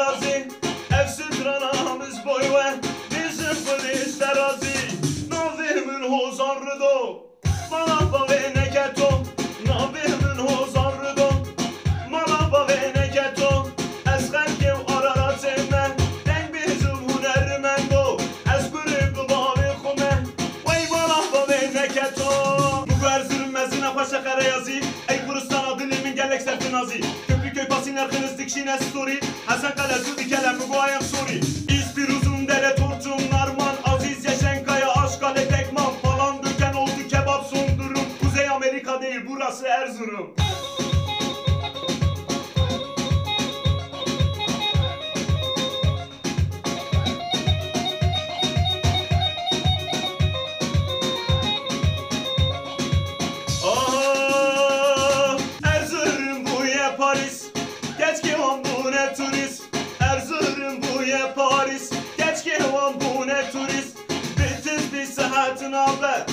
terazi Evsiz ranamız boy ve Bizim filiz terazi Navimin hozan rıdo Malaba ve negeto Navimin hozan rıdo Malaba ve negeto Ez gelkim arara zeyme Denk bizim hunermen do. Ez gürü gıbavi kume Vey malaba ve negeto Bu güver zürünmezine paşa kara yazı Ey Kürüstan adı limin gelek sertin azı Pasiner hınızdık şine story? Hasan kale zudi kelem bu ayam sorry İspir uzun dere torçun narman Aziz Yeşenkaya Aşkale Tekman Falan döken oldu kebap son durum. Kuzey Amerika değil burası Erzurum And all that.